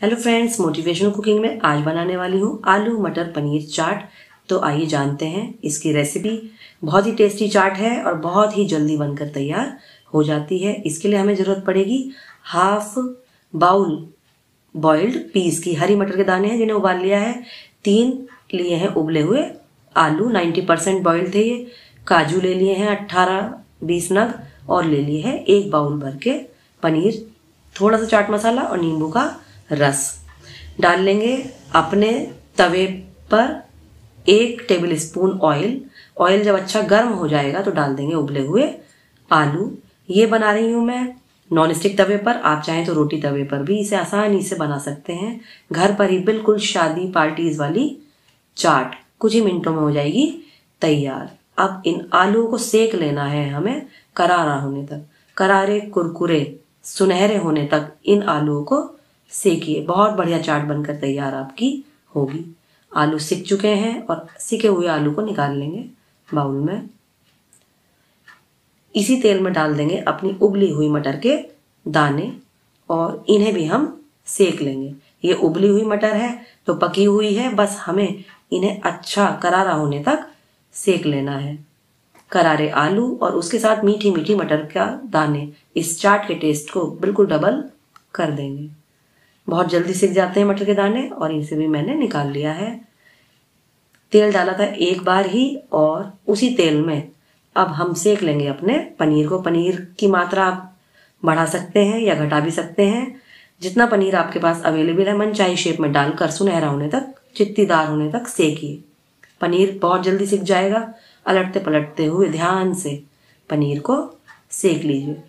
Hello friends motivational cooking में आज बनाने वाली हूँ आलू, मटर, पनीर चाट। तो आइए जानते हैं इसकी रेसिपी बहुत ही टेस्टी चाट है और बहुत ही जल्दी बनकर तैयार हो जाती है। इसके लिए हमें ज़रूरत पड़ेगी हाफ़ बाउल बॉइल्ड पीस की। हरी मटर के दाने हैं जिन्हें उबाल लिया है। तीन लिए हैं उबले हुए आलू। 90 परसेंट थे ये। काजू ले लिए हैं 18 बीस नग और ले लिए हैं एक बाउल भर के पनीर। थोड़ा सा चाट मसाला और नींबू का रस। डाल लेंगे अपने तवे पर एक टेबल स्पून ऑयल ऑयल जब अच्छा गर्म हो जाएगा तो डाल देंगे उबले हुए आलू। ये बना रही हूँ मैं नॉन स्टिक तवे पर। आप चाहें तो रोटी तवे पर भी इसे आसानी से बना सकते हैं। घर पर ही बिल्कुल शादी पार्टीज़ वाली चाट कुछ ही मिनटों में हो जाएगी तैयार। अब इन आलूओं को सेक लेना है हमें करारा होने तक। करारे, कुरकुरे, सुनहरे होने तक इन आलूओं को सेकिए। बहुत बढ़िया चाट बनकर तैयार आपकी होगी। आलू सिक चुके हैं और सिके हुए आलू को निकाल लेंगे बाउल में। इसी तेल में डाल देंगे अपनी उबली हुई मटर के दाने और इन्हें भी हम सेक लेंगे। ये उबली हुई मटर है तो पकी हुई है, बस हमें इन्हें अच्छा करारा होने तक सेक लेना है। करारे आलू और उसके साथ मीठी मीठी मटर का दाने इस चाट के टेस्ट को बिल्कुल डबल कर देंगे। बहुत जल्दी सीख जाते हैं मटर के दाने और इनसे भी मैंने निकाल लिया है। तेल डाला था एक बार ही और उसी तेल में। अब हम सेक लेंगे अपने पनीर को। पनीर की मात्रा आप बढ़ा सकते हैं या घटा भी सकते हैं। जितना पनीर आपके पास अवेलेबल है मन चाहे शेप में डालकर, सुनहरा होने तक, चित्तीदार होने तक सेकिए। पनीर बहुत जल्दी सीख जाएगा। अलटते पलटते हुए ध्यान से पनीर को सेक लीजिए।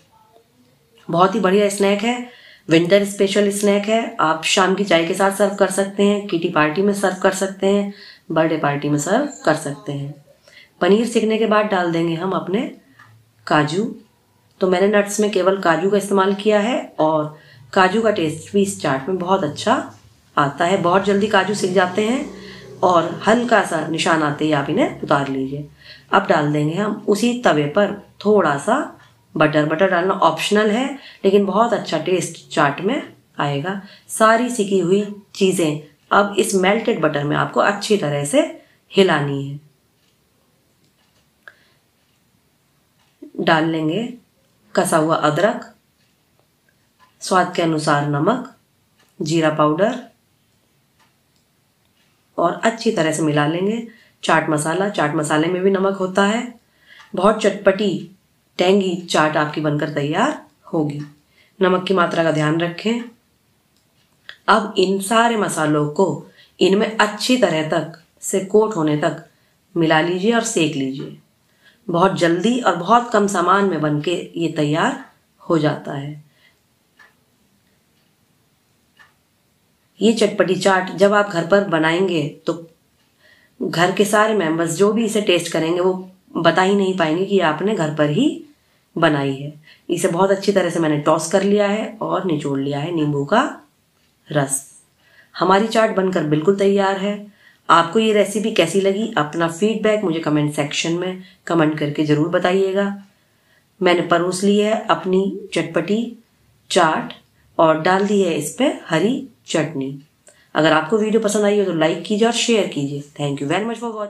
बहुत ही बढ़िया स्नैक है। विंटर स्पेशल स्नैक है, आप शाम की चाय के साथ सर्व कर सकते हैं, किटी पार्टी में सर्व कर सकते हैं, बर्थडे पार्टी में सर्व कर सकते हैं। पनीर सीखने के बाद डाल देंगे हम अपने काजू। तो मैंने नट्स में केवल काजू का इस्तेमाल किया है और काजू का टेस्ट भी इस चाट में बहुत अच्छा आता है। बहुत जल्दी काजू सीख जाते हैं और हल्का सा निशान आते ही आप इन्हें उतार लीजिए। अब डाल देंगे हम उसी तवे पर थोड़ा सा बटर बटर डालना ऑप्शनल है, लेकिन बहुत अच्छा टेस्ट चाट में आएगा। सारी सीखी हुई चीज़ें अब इस मेल्टेड बटर में आपको अच्छी तरह से हिलानी है। डाल लेंगे कसा हुआ अदरक, स्वाद के अनुसार नमक, जीरा पाउडर, और अच्छी तरह से मिला लेंगे। चाट मसाला, चाट मसाले में भी नमक होता है। बहुत चटपटी टेंगी चाट आपकी बनकर तैयार होगी। नमक की मात्रा का ध्यान रखें। अब इन सारे मसालों को इनमें अच्छी तरह तक से कोट होने तक मिला लीजिए और सेक लीजिए। बहुत जल्दी और बहुत कम सामान में बन के ये तैयार हो जाता है। ये चटपटी चाट जब आप घर पर बनाएँगे तो घर के सारे मेंबर्स जो भी इसे टेस्ट करेंगे वो बता ही नहीं पाएँगे कि आपने घर पर ही बनाई है। इसे बहुत अच्छी तरह से मैंने टॉस कर लिया है और निचोड़ लिया है नींबू का रस। हमारी चाट बनकर बिल्कुल तैयार है। आपको ये रेसिपी कैसी लगी, अपना फीडबैक मुझे कमेंट सेक्शन में कमेंट करके ज़रूर बताइएगा। मैंने परोस ली है अपनी चटपटी चाट और डाल दी है इस पर हरी चटनी। अगर आपको वीडियो पसंद आई हो तो लाइक कीजिए और शेयर कीजिए। Thank you very much for watching